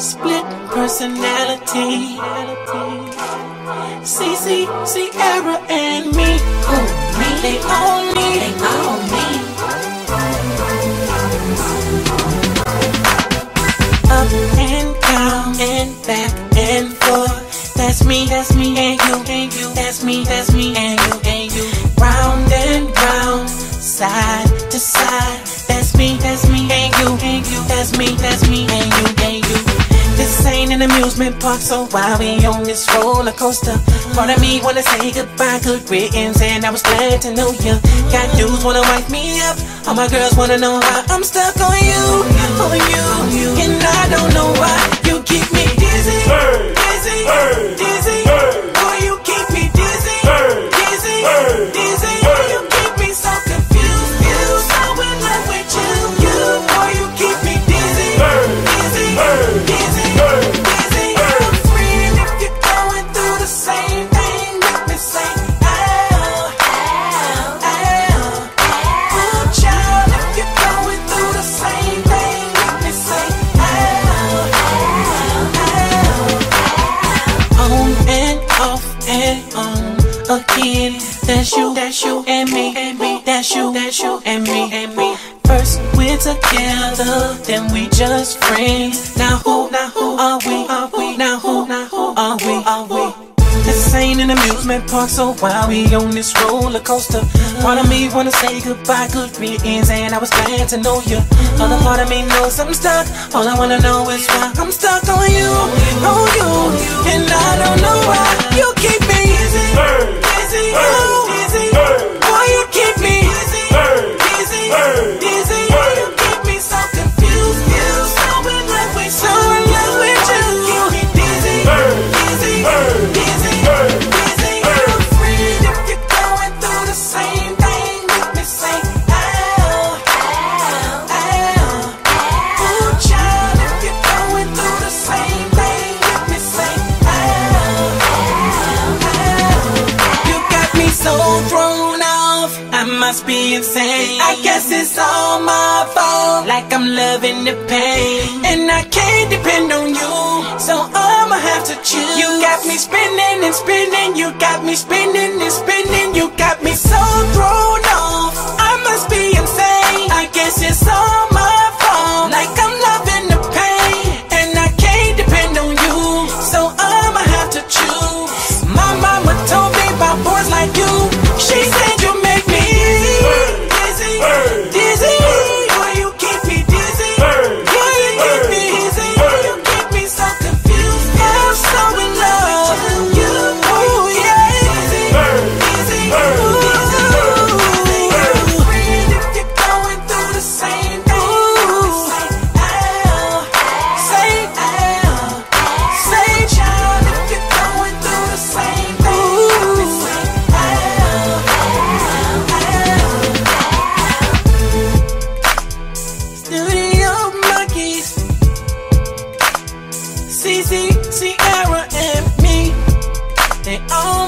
split personality. CC, Sierra, and me. Who, me? They own me. They own me. Up and down and back and forth. That's me, that's me, and you, and you. That's me, that's me, and you, and you. Round and round, side to side. That's me, that's me, and you, and you. That's me, that's me, and you, an amusement park, so why we on this roller coaster? Part of me wanna say goodbye, good riddance, and I was glad to know ya. Got dudes wanna wipe me up, all my girls wanna know why I'm stuck on you, on you, That's you, that's you and me, and me. That's you, that's you and me, and me. First we're together, then we just friends. Now who, now who are we? Are we? Now who, now who are we? Are we? This ain't an amusement park, so why we on this roller coaster? Part of me wanna say goodbye, good riddance, and I was glad to know you. Other part of me knows I'm stuck. All I wanna know is why I'm stuck on you, on must be insane. I guess it's all my fault. Like I'm loving the pain. And I can't depend on you. So I'ma have to choose. You got me spinning and spinning. You got me spinning and spinning. You CC, Sierra, and me. They own.